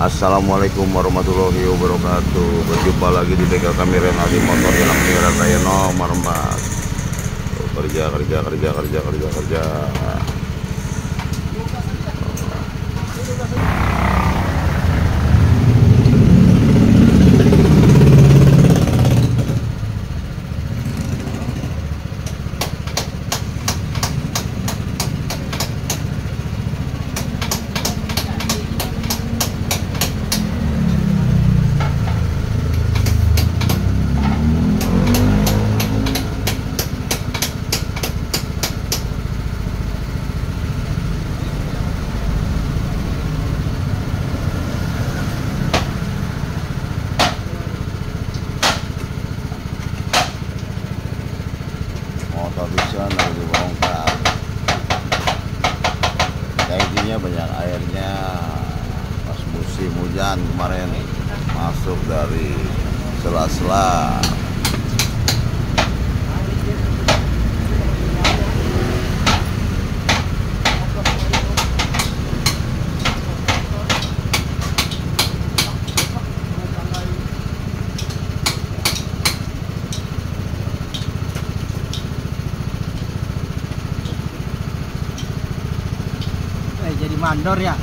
Assalamualaikum warahmatullahi wabarakatuh. Berjumpa lagi di bengkel kami Renaldi Motor Pengiran Raya nomor 4 Kerja, kerja, kerja, kerja, kerja, kerja sela-sela Eh, jadi mandor ya.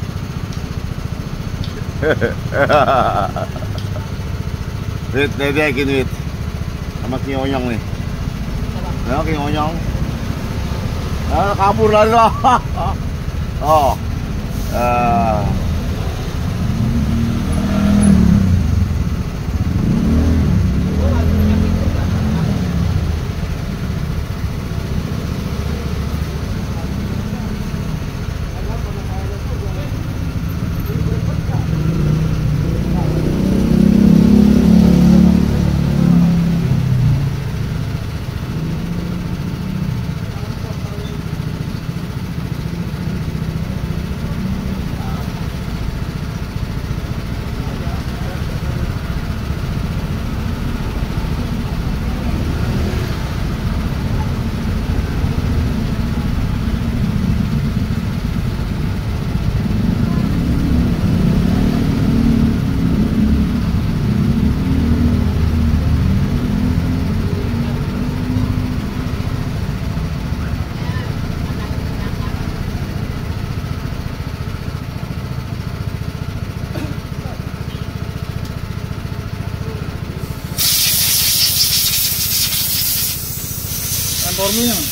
Wait, ledekin wait. Sama Ki Onyong nih. Nah, Ki Onyong. Ah, kabur lagi loh. oh. dormían.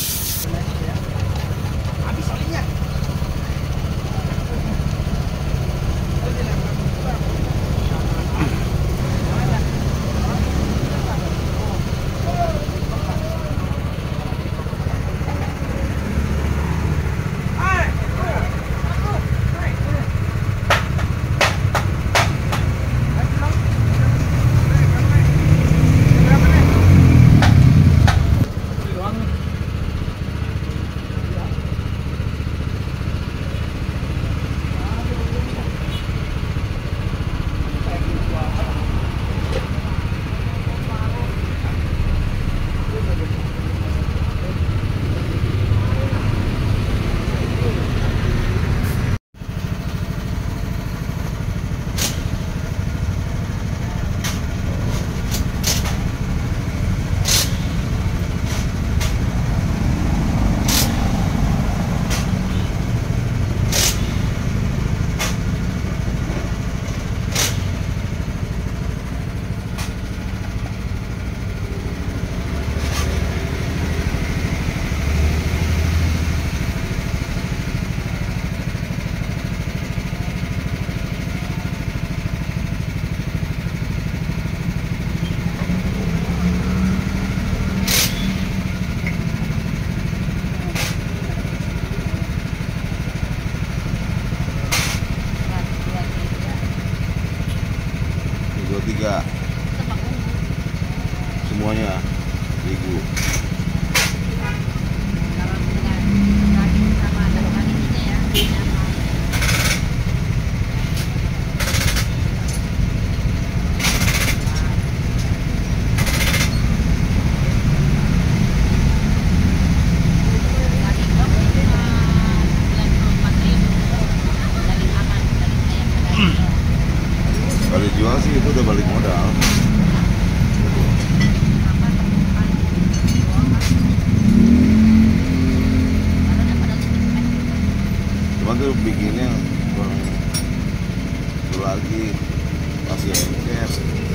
internet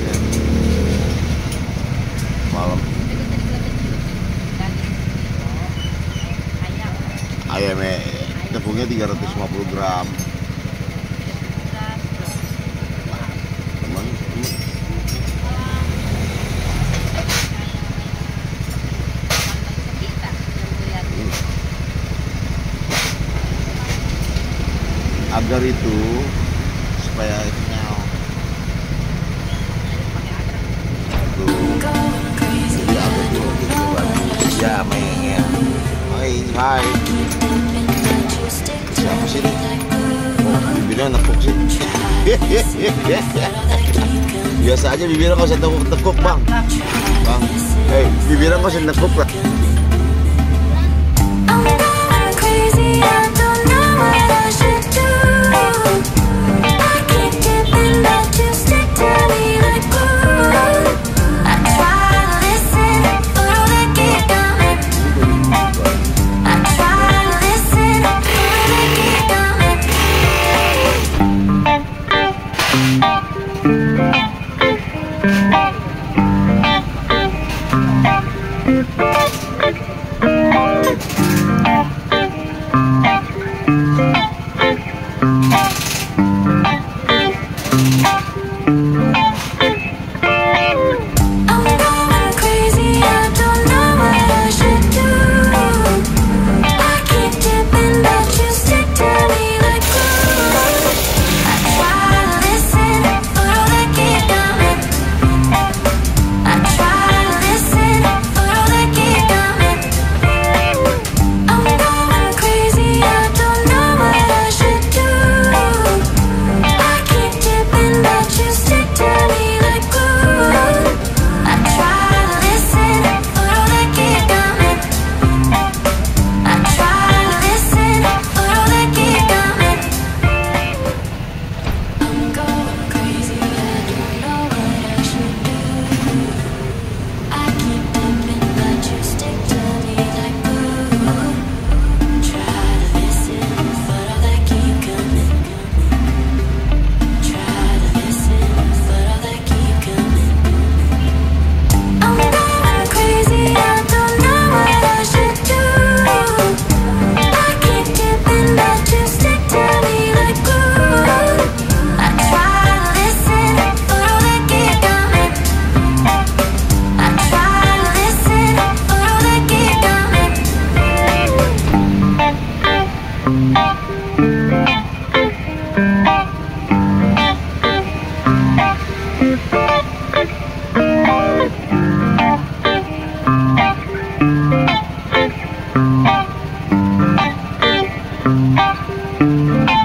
ya. malam. Ayam tepungnya 350 gram. Agar itu Iya, aja men hai hai. Siapa sih ini bibirnya nekuk sih? Biasa aja bibirnya kau sentuh tekuk bang. Bang. Hey bibirnya kau sentuh tekuk lah. Oh, Thank you.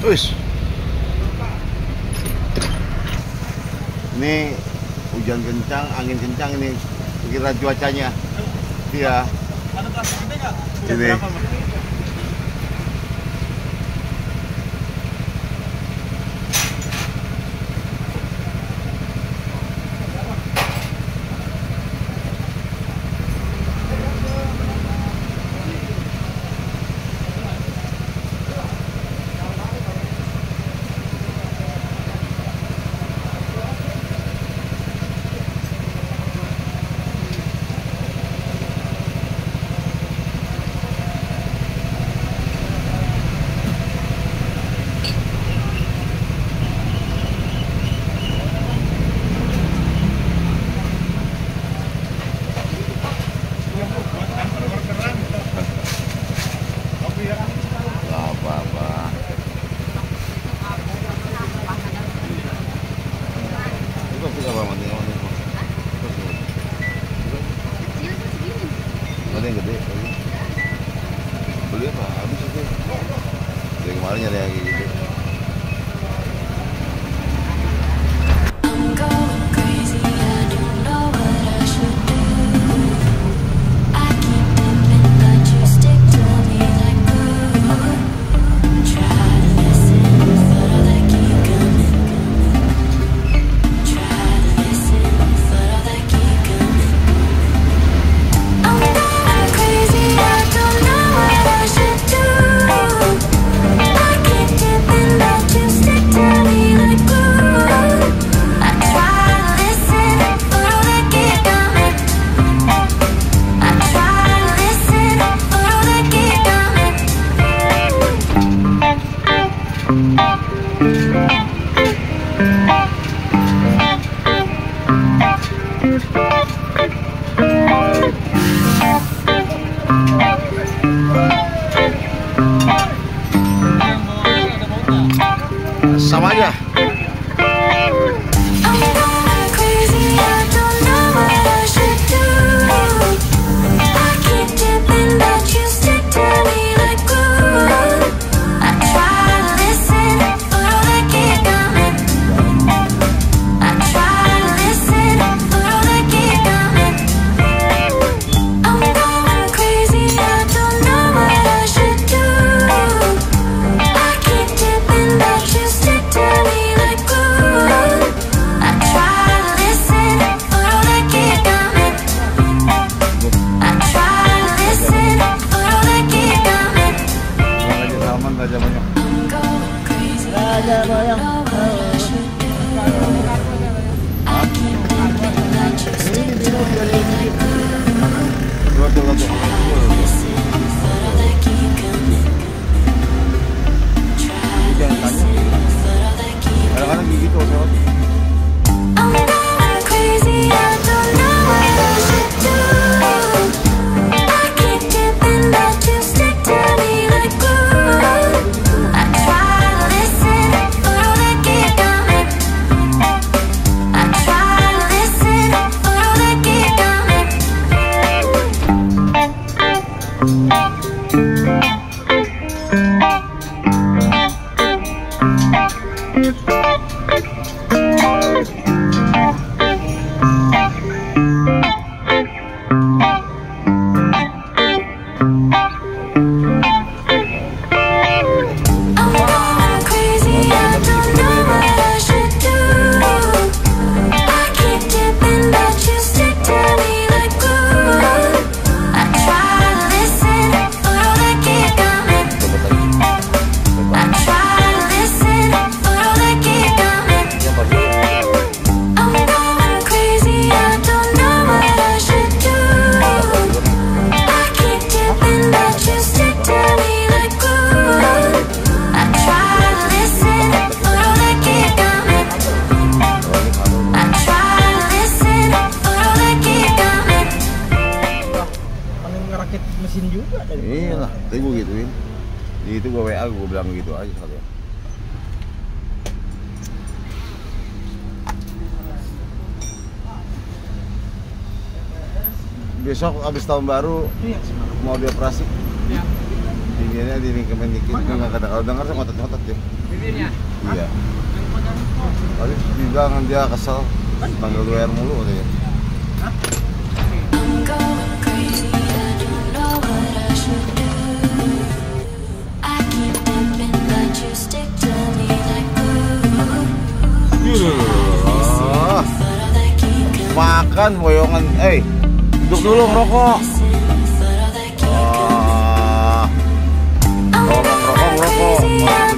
Terus. Ini hujan kencang, angin kencang ini kira cuacanya. Iya. Ada kelas gede enggak? Ini. itu gue WA gue bilang gitu aja kalian besok abis tahun baru mau dioperasi. Iya. di diringkemin dikit itu nggak kata kalau dengar sama ngotot-ngotot ya. Bibirnya? Iya. Tadi dibilang dia kesel panggil lu air mulu katanya. Hah? makan boyongan eh duduk dulu rokok, ah, rokok rokok ngerokok.